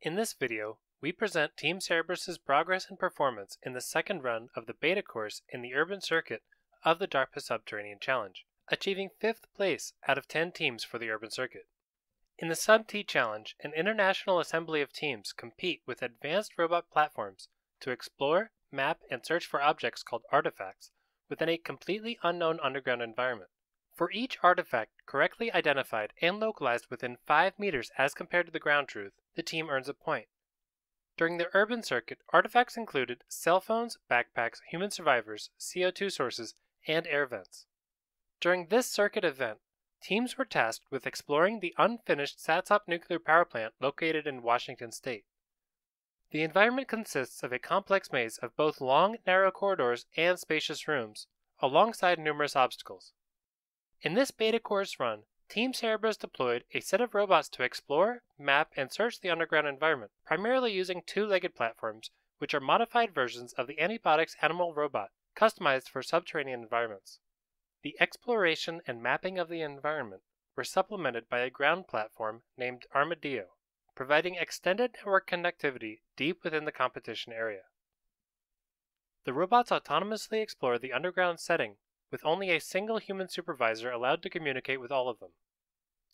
In this video, we present Team Cerberus' progress and performance in the second run of the beta course in the urban circuit of the DARPA Subterranean Challenge, achieving 5th place out of 10 teams for the urban circuit. In the Sub-T Challenge, an international assembly of teams compete with advanced robot platforms to explore, map, and search for objects called artifacts within a completely unknown underground environment. For each artifact correctly identified and localized within 5 meters as compared to the ground truth, the team earns a point. During the urban circuit, artifacts included cell phones, backpacks, human survivors, CO2 sources, and air vents. During this circuit event, teams were tasked with exploring the unfinished Satsop nuclear power plant located in Washington state. The environment consists of a complex maze of both long, narrow corridors and spacious rooms, alongside numerous obstacles. In this beta course run, Team Cerberus deployed a set of robots to explore, map, and search the underground environment, primarily using two-legged platforms, which are modified versions of the ANYbotics ANYmal robot, customized for subterranean environments. The exploration and mapping of the environment were supplemented by a ground platform named Armadillo, providing extended network connectivity deep within the competition area. The robots autonomously explore the underground setting with only a single human supervisor allowed to communicate with all of them.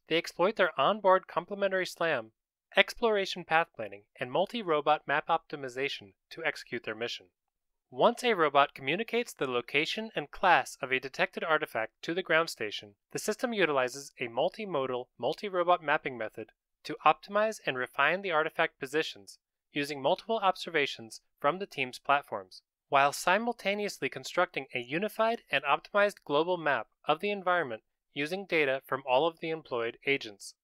They exploit their onboard complementary SLAM, exploration path planning, and multi-robot map optimization to execute their mission. Once a robot communicates the location and class of a detected artifact to the ground station, the system utilizes a multimodal, multi-robot mapping method to optimize and refine the artifact positions using multiple observations from the team's platforms while simultaneously constructing a unified and optimized global map of the environment using data from all of the employed agents.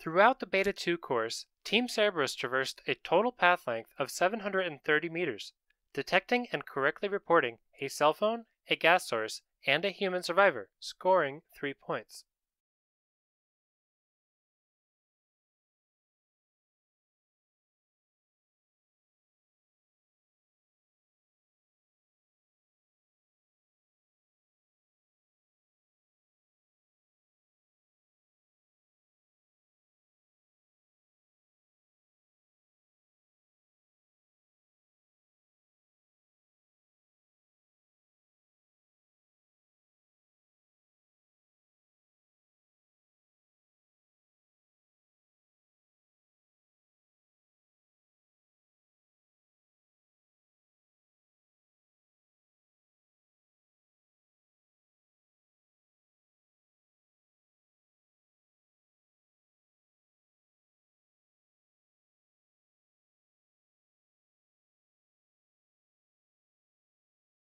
Throughout the Beta 2 course, Team Cerberus traversed a total path length of 730 meters, detecting and correctly reporting a cell phone, a gas source, and a human survivor, scoring 3 points.